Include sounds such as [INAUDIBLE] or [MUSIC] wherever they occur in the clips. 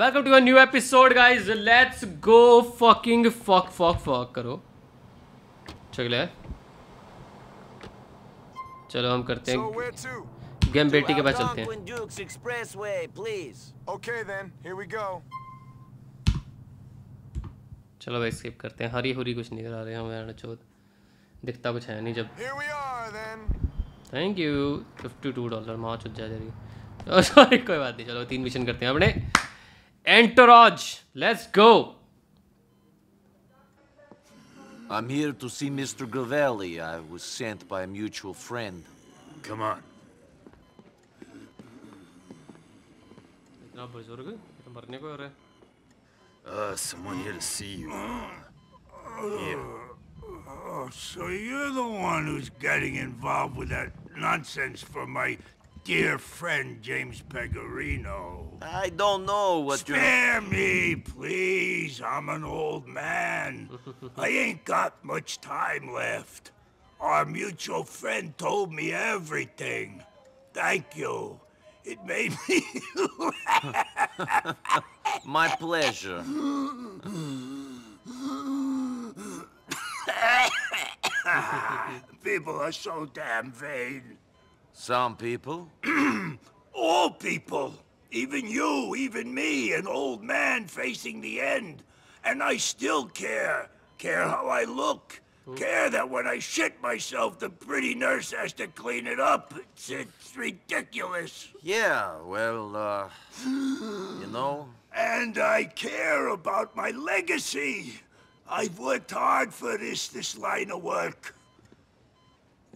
Welcome to a new episode guys let's go fucking fuck fuck fuck करो। चले चलो हम करते हैं। To? गेम बेटी के पास चलते हैं. Okay then. चलो भाई स्किप करते हैं। हरी हुरी कुछ नहीं करा रहे हैं हमें चौथ दिखता कुछ है नहीं जब. Thank you fifty two dollar माँ चुत जा रही सॉरी कोई बात नहीं। चलो तीन मिशन करते हैं अपने। Entourage, let's go. I'm here to see Mr. Gravelli. I was sent by a mutual friend. Come on. Uh, someone here to see you. Yeah. Oh, so you're the one who's getting involved with that nonsense for my dear friend James Pegorino. I don't know what you're... Spare me, please. I'm an old man. [LAUGHS] I ain't got much time left. Our mutual friend told me everything. Thank you. It made [LAUGHS] me My pleasure. [LAUGHS] People are so damn vain. Some people. [CLEARS THROAT] All people. Even you, even me, an old man facing the end. And I still care. Care how I look. Care that when I shit myself, the pretty nurse has to clean it up. It's, it's ridiculous. Yeah, well, uh... [GASPS] You know... And I care about my legacy. I've worked hard for this, this line of work.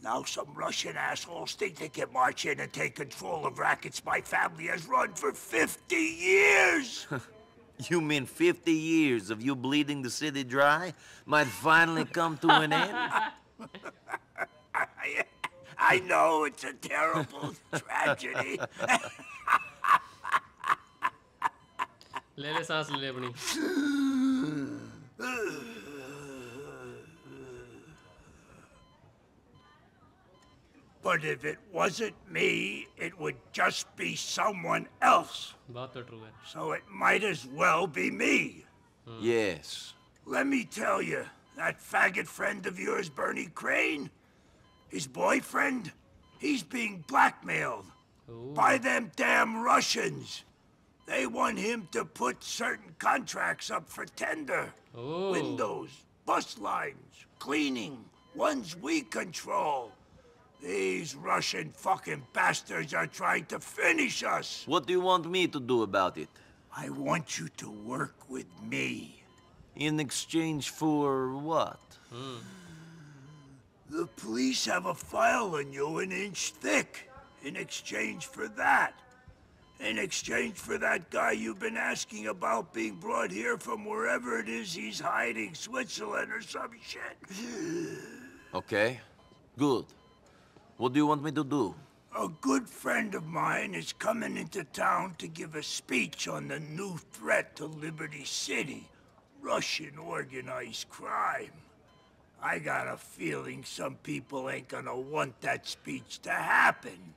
Now some Russian assholes think they can march in and take control of rackets my family has run for 50 years. [LAUGHS] You mean 50 years of you bleeding the city dry might finally come to an end? I, [LAUGHS] I know it's a terrible [LAUGHS] tragedy. ले ले सांस ले ले अपनी But if it wasn't me, it would just be someone else. So it might as well be me. Hmm. Yes. Let me tell you, that faggot friend of yours, Bernie Crane, his boyfriend, he's being blackmailed Ooh. by them damn Russians. They want him to put certain contracts up for tender. Ooh. Windows, bus lines, cleaning, ones we control. These Russian fucking bastards are trying to finish us. What do you want me to do about it? I want you to work with me. In exchange for what? Hmm. The police have a file on you an inch thick. In exchange for that. In exchange for that guy you've been asking about being brought here from wherever it is he's hiding, Switzerland or some shit. [SIGHS] Okay. Good. What do you want me to do? A good friend of mine is coming into town to give a speech on the new threat to Liberty City. Russian organized crime. I got a feeling some people ain't gonna want that speech to happen.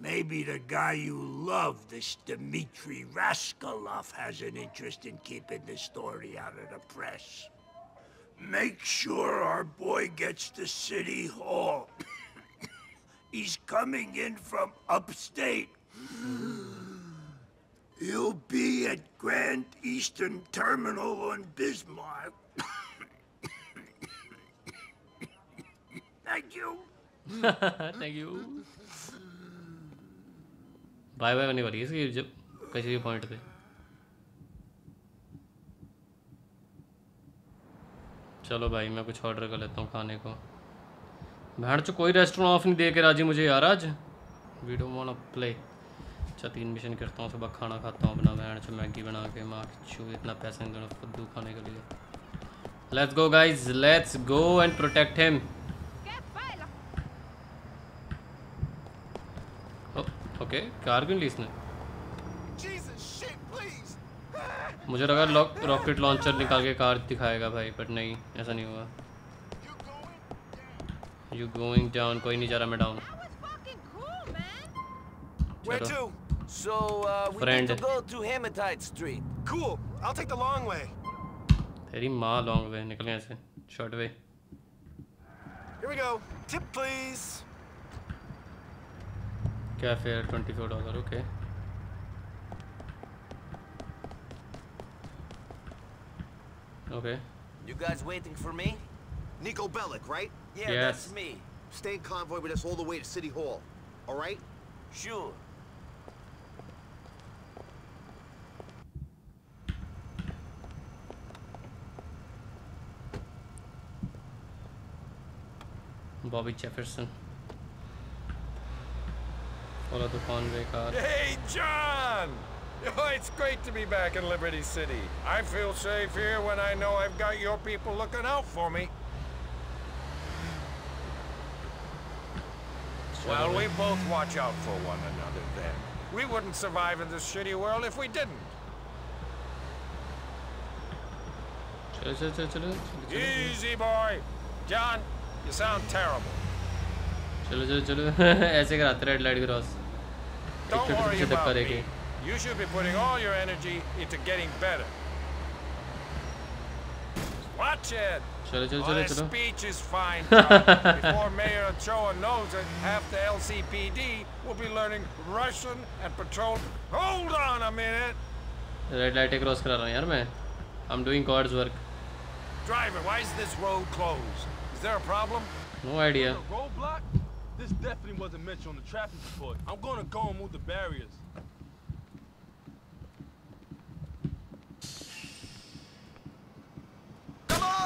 Maybe the guy you love, this Dmitri Rascalov, has an interest in keeping the story out of the press. Make sure our boy gets to City Hall. [LAUGHS] He's coming in from upstate. [GASPS] He'll be at Grand Easton Terminal on Bismarck. [COUGHS] Thank you. [LAUGHS] Thank you. Bye bye, होने वाली है इसकी जब किसी भी point पे चलो भाई मैं कुछ ऑर्डर कर लेता हूँ खाने को भैंड चो कोई रेस्टोरेंट ऑफ़ नहीं दे के राज़ी मुझे यार आज। वी डोंट वांट प्ले अच्छा तीन मिशन करता हूँ सुबह खाना खाता हूँ अपना भैंड चो मैगी बना के माँ चू इतना पैसा नहीं देना फुद्दू खाने के लिए। Let's go guys let's go and protect him okay car क्यों ली इसने. मुझे लगा रॉकेट लॉन्चर निकाल के कार दिखाएगा भाई बट नहीं ऐसा नहीं हुआ। You going? You going down कोई नहीं जा रहा मैं डाउन Where चलो to? So, uh, we Friend. need to go to Hematite Street. Cool. I'll take the long way. तेरी माँ लॉन्ग वे निकल यहाँ से short way Here we go. Tip, please. क्या fair twenty four dollar okay okay You guys waiting for me? Niko Bellic, right? Yeah, yes. that's me. Stay in convoy with us all the way to City Hall. All right? Sure. Bobby Jefferson. Follow the convoy car. Hey, Jon! Oh, it's great to be back in Liberty City. I feel safe here when I know I've got your people looking out for me. Well, we both watch out for one another then. We wouldn't survive in this shitty world if we didn't. Easy boy. Jon, you sound terrible. चलो चलो चलो ऐसे कराते red light cross Don't worry about me. You should be putting all your energy into getting better. Watch it. चलो चलो Oh, चलो that चलो speech is [LAUGHS] fine, John. Before Mayor Ochoa knows it, half the LCPD will be learning Russian and patrol. Hold on a minute. Red लाइटें cross करा रहा हूँ यार मैं I am doing God's work Driver, why is this road closed? Is there a problem? No idea A roadblock? This definitely wasn't mentioned on the traffic report. I'm gonna go and move the barriers.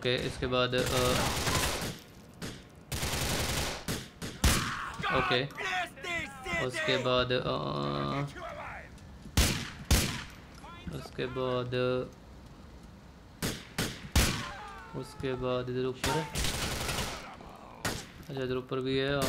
Okay इसके बाद okay. उसके बाद उसके बाद उसके बाद इधर ऊपर। अच्छा इधर ऊपर भी है आ,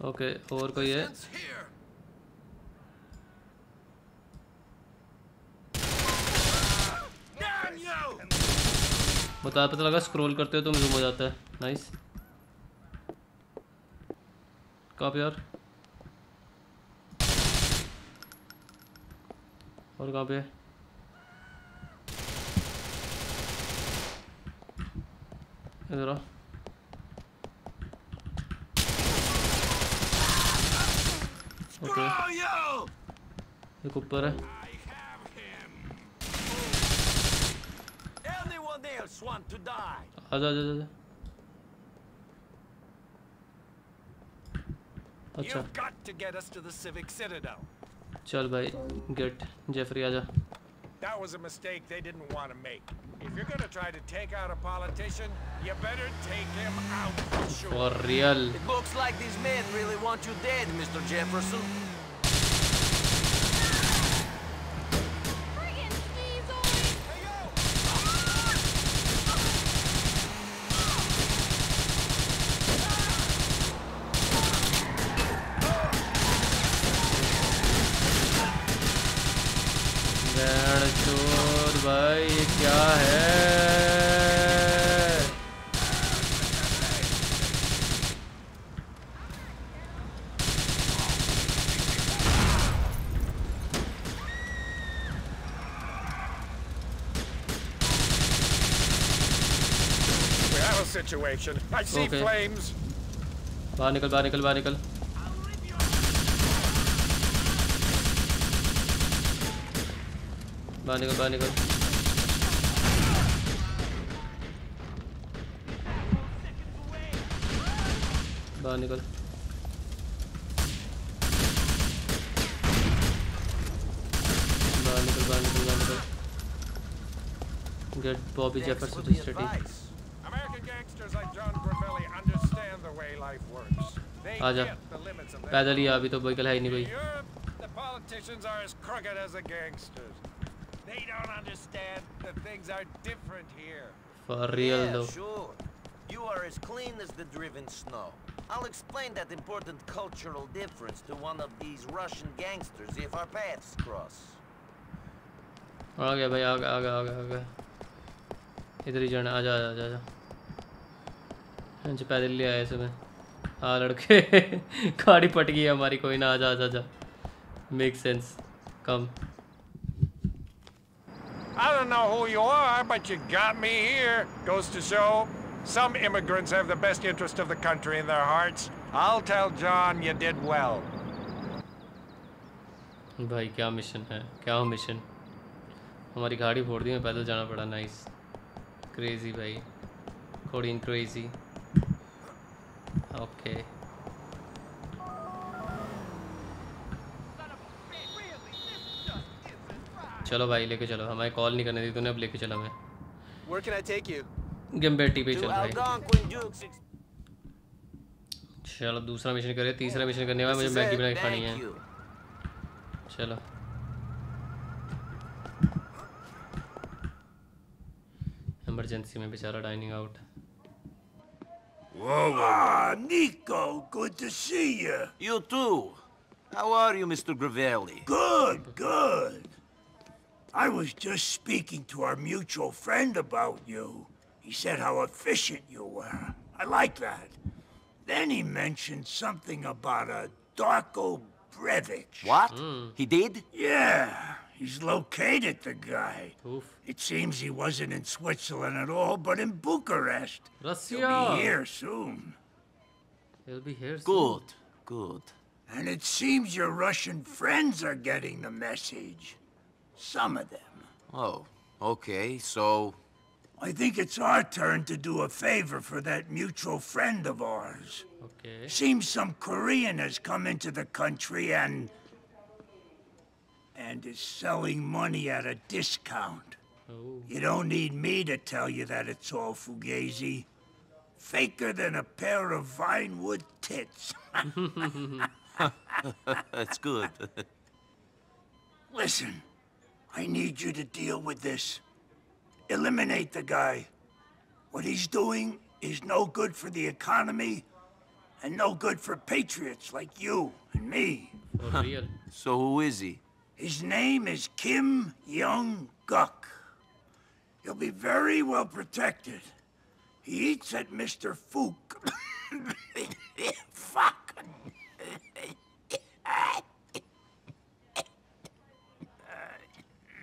ओके, और कोई है? बता पता लगा स्क्रॉल करते हो तो जूम हो जाता है। नाइस पे यार और कहाँ पे है? इधर get us to the Civic Citadel. चल भाई गेट जेफरी आजा That was a mistake they didn't want to make. If you're gonna try to take out a politician, you better take him out for sure. For real. It looks like these men really want you dead, Mr. Jefferson. भाई ये क्या है We have a situation. I see Okay. flames. बाहर निकल बाहर निकल बाहर निकल बाहर निकल बाहर निकल बाहर निकल। बाहर निकल बाहर निकल बाहर निकल। गेट बॉबी जेफरसन स्टडी आजा पैदल ही अभी तो व्हीकल है ही नहीं कोई। फॉर रियल दो You are as clean as the driven snow. I'll explain that important cultural difference to one of these Russian gangsters if our paths cross. आ गया भाई आ गया आ गया आ गया आ गया इधर ही जाना आजा आजा आजा आजा अच्छा पैदल ले आए सुबह हाँ लड़के [LAUGHS] गाड़ी पट गई है हमारी कोई ना आजा आजा आजा make sense come I don't know who you are, but you got me here. Goes to show some immigrants have the best interest of the country in their hearts. I'll tell Jon you did well. भाई क्या mission है क्या mission हमारी गाड़ी फोड़ दी मैं पैदल जाना पड़ा नाइस क्रेजी भाई कोडिन क्रेजी Okay. चलो भाई लेके चलो हमारे कॉल नहीं करने दी तूने अब लेके चला मैं Where can I take you? Game बेटी पे चल रहा है चलो दूसरा मिशन करे तीसरा मिशन करने वाला मुझे मैगी बनाई खानी है चलो Emergency. में बेचारा dining out. Whoa, Ah, Niko, good to see you. You too. How are you, Mr. Gravelli? Good, good. I was just speaking to our mutual friend about you. He said how efficient you were. I like that. Then he mentioned something about a Darko Brevic. What? Hmm. He did? Yeah, he's located the guy. Oof. It seems he wasn't in Switzerland at all, but in Bucharest. He'll be here soon. He'll be here soon. Good, good. And it seems your Russian friends are getting the message. Some of them. Oh, okay, so I think it's our turn to do a favor for that mutual friend of ours. Okay. Seems some Korean has come into the country and... and is selling money at a discount. Oh. You don't need me to tell you that it's all fugazi. Faker than a pair of Vinewood tits. [LAUGHS] that's good. Listen, I need you to deal with this. Eliminate the guy. What he's doing is no good for the economy and no good for patriots like you and me. For so who is he? His name is Kim Young Guk. He'll be very well protected. He eats at Mr. Fuk. [COUGHS] Fuck.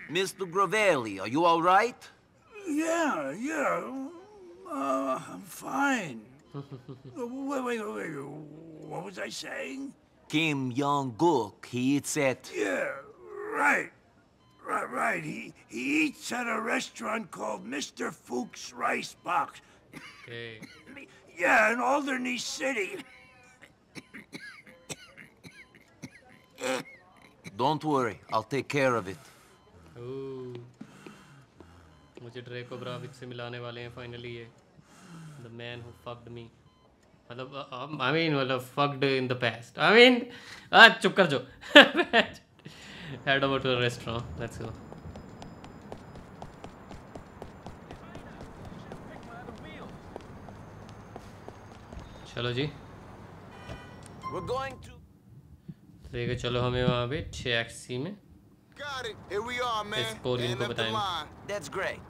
Mr. Gravelli, are you all right? Yeah, yeah. Uh, I'm fine. [LAUGHS] wait, wait, wait. What was I saying? Kim Young-guk, he eats at... Yeah, right. Right, right. He, he eats at a restaurant called Mr. Fuk's Rice Box. Okay. [COUGHS] Yeah, in Alderney City. [COUGHS] Don't worry, I'll take care of it. Ooh. मुझे ड्रेको ब्राविक से मिलाने वाले हैं finally ये। The man who fucked me मतलब I mean मतलब fucked in the past I mean आ चुप कर जो। Head over to the restaurant let's go चलो जी। We're going to... लेके चलो हमें वहाँ पे टैक्सी में Got it. Here we are, man. इस कोरियन End को up the बताएं line. That's great.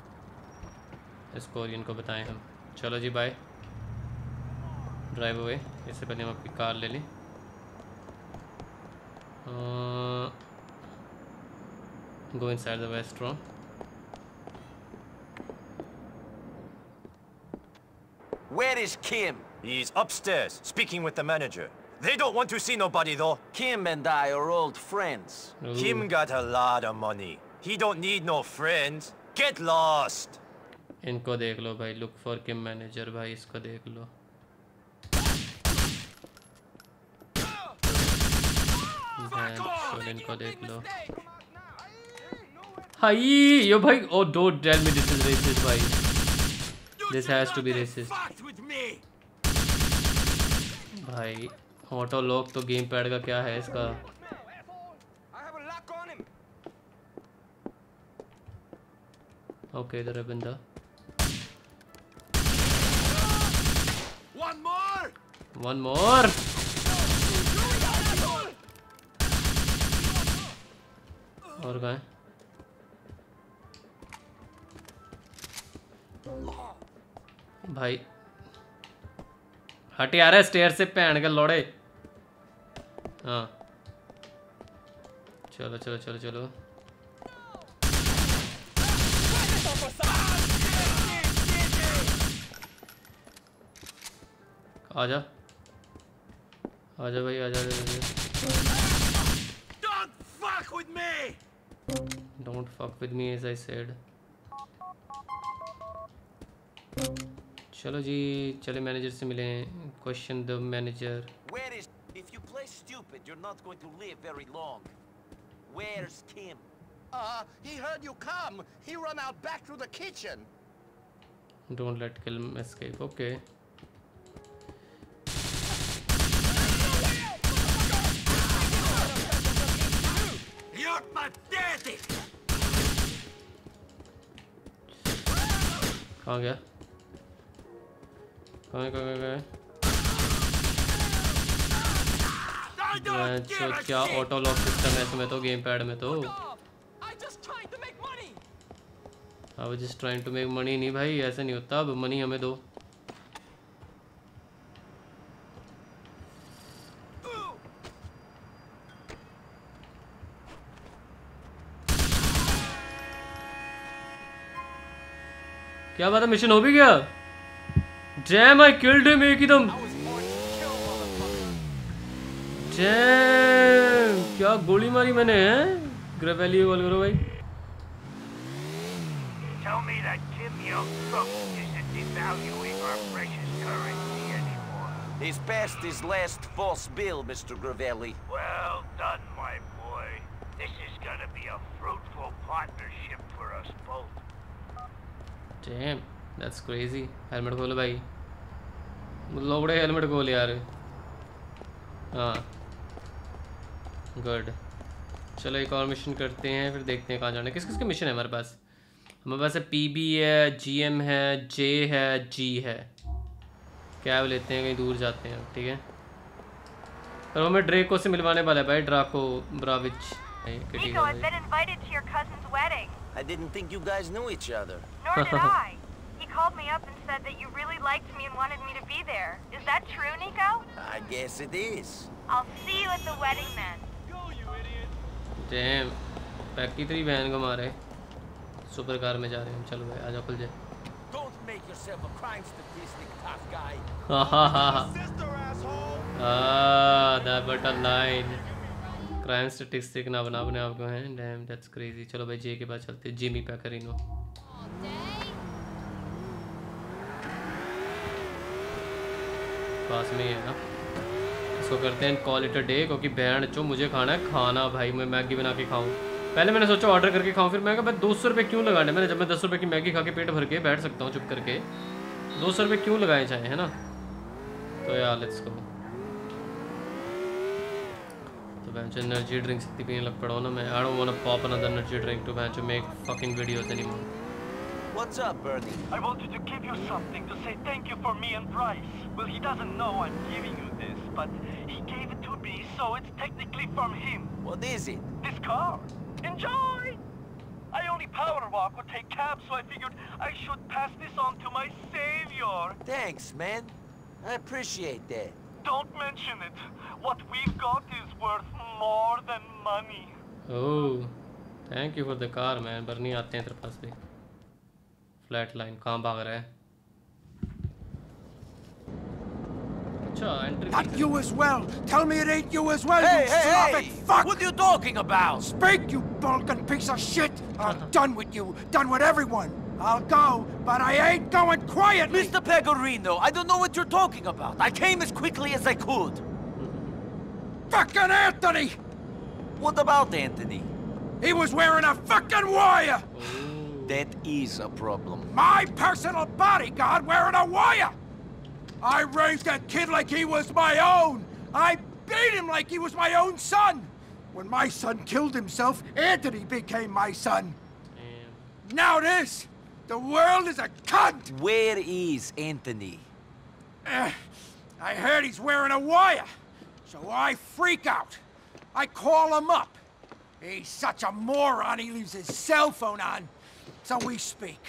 इस कोरियन को बताएं हम चलो जी बाय ड्राइव अवे इससे पहले हम अपनी कार ले लें गो इन side the restaurant Where is Kim? He's upstairs, speaking with the manager. They don't want to see nobody, though. Kim and I are old friends. Kim got a lot of money. He don't need no friends. Get lost. इनको देख लो भाई look for Kim manager भाई इसको देख लो चलो इनको देख लो high यो भाई oh don't tell me this is resist भाई this has to be resist भाई ऑटो लॉक तो गेम पैड का क्या है इसका? ओके इधर है बंदा। One more! वन मोर और कहाँ भाई हट यार है स्टेयर से भैन के लौड़े। हाँ। चलो चलो चलो चलो। आजा आजा भाई आजा don't fuck with me don't fuck with me as I said चलो जी चले मैनेजर से मिले question the manager Where is... If you play stupid, you're not going to live very long. Where's Kim? Uh, he heard you come. He run out back through the kitchen. Don't let kill escape okay You're pathetic! कहाँ गया क्या auto lock system है इसमें तो game pad में तो? Was just trying to make money नहीं भाई ऐसे नहीं होता। अब मनी हमें दो। क्या बात है मिशन हो भी गया? डैम आई किल्ड हिम एक एकदम डैम क्या गोली मारी मैंने हैं ग्रेवेली कॉल करो भाई Tell me that Kim Young-suk isn't devaluing our precious currency anymore. He's past his last false bill, Mr. Gravelli. Well done, my boy. This is gonna be a fruitful partnership for us both. Dam that's crazy helmet खोलो भाई लोबड़े helmet खोल यार। हाँ। Good चलो एक और mission करते हैं फिर देखते हैं कहाँ जाना है। किस किस के मिशन है हमारे पास? हमारे पास है पी बी है जी एम है जे है जी है। कैब लेते हैं कहीं दूर जाते हैं ठीक है? और हमें ड्रेको से मिलवाने वाला है भाई ड्राको ब्राविच ठीक Nico, I've been invited to your cousin's wedding. I didn't think you guys knew each other. Nor did [LAUGHS] I. Called me up and said that you really liked me and wanted me to be there. Is that true, Nico? I guess it is. I'll see you at the wedding then. Damn pack की तेरी बहन को मारे super car में जा रहे हैं हम चलो भाई आजा खुल जाए Don't make yourself a crime statistic, tough guy. हा हा हा हा Ah, that button line. Crime statistic ना बना अपने आप को हैं डैम दैट्स क्रेजी चलो भाई जे के बाद चलते हैं जिमी पैकरिनो पास में ही है ना। इसको करते हैं कॉल इट अ डे क्योंकि बैंड जो मुझे खाना है खाना भाई मैं मैगी बना के खाऊं। पहले मैंने सोचा ऑर्डर करके खाऊं फिर मैं कहा भाई दो सौ रुपये क्यों लगाने मैंने जब मैं दस रुपये की मैगी खा के पेट भर के बैठ सकता हूँ चुप करके। दो सौ रुपये क्यों लगाए चाहे है ना? तो यार लेट्स गो तो बेंच एनर्जी ड्रिंक्स इतनी पीने लग पड़ा ना मैं। I don't want to pop another energy drink to bench make fucking videos anymore What's up, Bernie? I wanted to give you something to say thank you for me and Bryce. Well, he doesn't know I'm giving you this, but he gave it to me, so it's technically from him. What is it? This car. Enjoy! I only power walk or take cabs, so I figured I should pass this on to my savior. Thanks, man. I appreciate that. Don't mention it. What we've got is worth more than money. Oh thank you for the car man बर्नी आते हैं तेरे पास भी flat line कहाँ भाग रहा है Not you as well! Tell me it ain't you as well, Hey, you hey, Slavic hey! fuck! What are you talking about? Speak, you Balkan piece of shit! I'm done with you, done with everyone! I'll go, but I ain't going quietly! Mr. Pegorino, I don't know what you're talking about. I came as quickly as I could. Fucking Anthony! What about Anthony? He was wearing a fucking wire! That is a problem. My personal bodyguard wearing a wire! I raised that kid like he was my own! I beat him like he was my own son! When my son killed himself, Anthony became my son. Now this! The world is a cunt! Where is Anthony? Eh, I heard he's wearing a wire, so I freak out. I call him up. He's such a moron, he leaves his cell phone on. So we speak.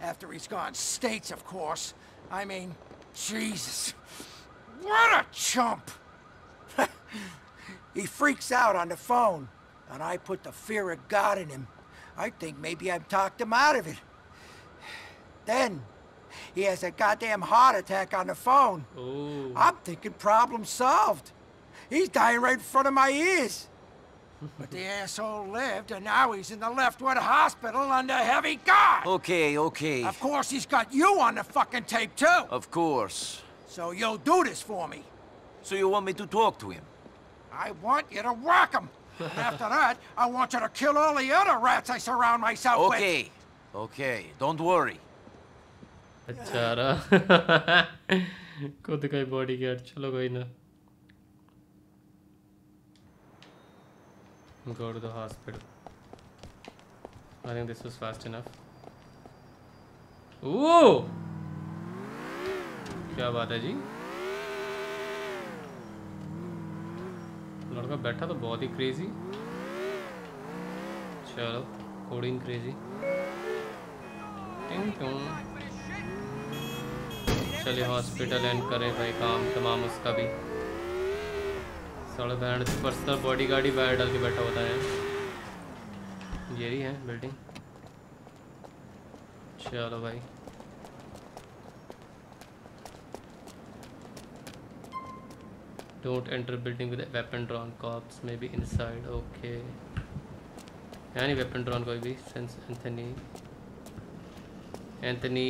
After he's gone states, of course. I mean, Jesus. What a chump! [LAUGHS] he freaks out on the phone, and I put the fear of God in him. I think maybe I've talked him out of it. Then, he has a goddamn heart attack on the phone. Ooh. I'm thinking problem solved. He's dying right in front of my ears but the asshole lived, and now he's in the Leftwood Hospital under heavy guard. Okay, okay. Of course, he's got you on the fucking tape, too. Of course. So you'll do this for me. So you want me to talk to him? I want you to whack him. and after that, I want you to kill all the other rats I surround myself with. Okay. Okay, don't worry. अच्छा रहा खुद का ही body guard चलो कोई ना go to the hospital. I think this was fast enough. Ooh! क्या बात है जी? लड़का बैठा तो बहुत ही क्रेजी चलो कोडिंग क्रेजी चलिए हॉस्पिटल एंड करें भाई, काम तमाम उसका भी। साला बैंड पर्सनल बॉडीगार्ड ही बैंड डाल के बैठा होता है। ये ही है बिल्डिंग चलो भाई। Don't enter building with weapon drawn cops may be inside okay है नहीं वेपन ड्रॉन कोई भी sense Anthony Anthony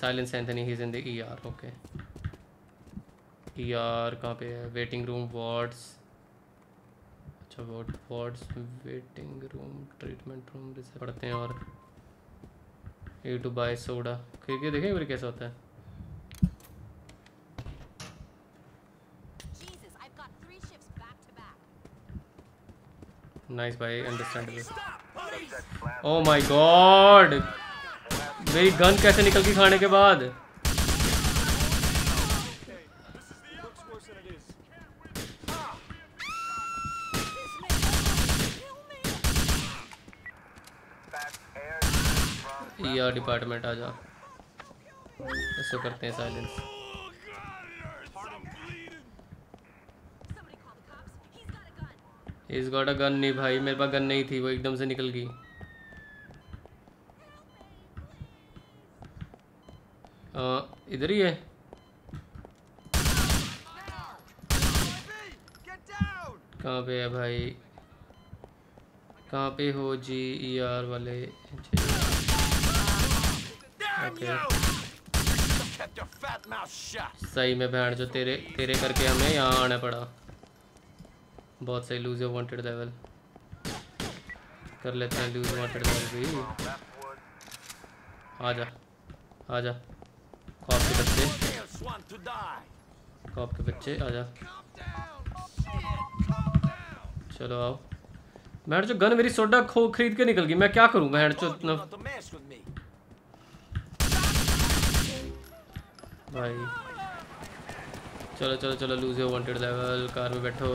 silence Anthony he is in the ER okay. T R कहाँ पे है? वेटिंग रूम वार्ड्स अच्छा ward wards waiting room treatment room जैसे पढ़ते हैं और ए टू बाय सोडा खिड़की देखें फिर कैसा होता है। नाइस oh भाई अंडरस्टैंड Oh माय गॉड मेरी गन कैसे निकल गई खाने के बाद? ईआर डिपार्टमेंट आ जा। इसको करते हैं साइलेंस इस गॉट अ गन नहीं भाई, मेरे पास गन नहीं थी, वो एकदम से निकल गई। इधर ही है। कहाँ पे है भाई? कहाँ पे हो जी ई आर वाले? सही में बहन जो तेरे तेरे करके हमें यहाँ आना पड़ा। बहुत सही लूज वांटेड लेवल कर लेते हैं लूज वांटेड लेवल भी। आ जा आ जा। कॉप के बच्चे. कॉप के बच्चे, आ जा। चलो आओ। बहन जो गन मेरी सोडा खो खरीद के निकल गई, मैं क्या करूँ बहन जो इतना Want to mess with me? भाई। चलो चलो चलो लूज वांटेड लेवल कार में बैठो।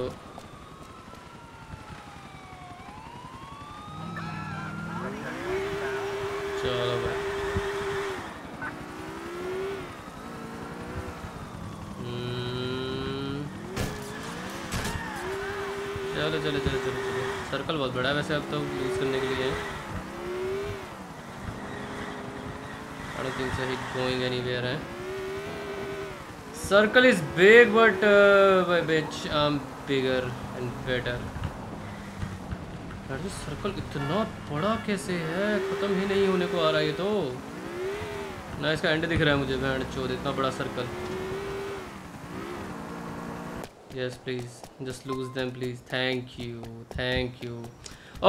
चलो भाई। हम्म, चलो चलो चलो चलो चलो। सर्कल बहुत बड़ा है वैसे अब तो यूज़ करने के लिए। I don't think so he's going anywhere है। Circle is big, but uh, by which I'm bigger and better. यार सर्कल इतना बड़ा कैसे है? खत्म ही नहीं होने को आ रहा है तो। ना इसका एंड दिख रहा है मुझे बैंड चोद इतना बड़ा circle yes please just lose them please thank you thank you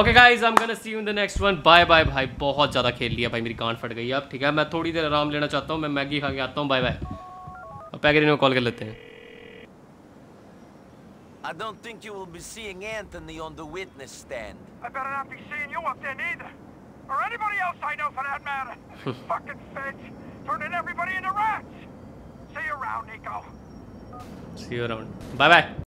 okay guys I am gonna see you in the next one bye bye भाई बहुत ज़्यादा खेल लिया भाई मेरी गांड फट गई अब ठीक है? मैं थोड़ी देर आराम लेना चाहता हूँ मैं मैगी खा के आता हूँ बाय बाय I को कॉल कर लेते हैं I don't think you will be seeing Anthony on the witness stand. I better not be seeing you up there neither. Or anybody else I know for that matter. [LAUGHS] Fucking feds. Turning everybody into rats. See you around, Niko. See you around. Bye-bye.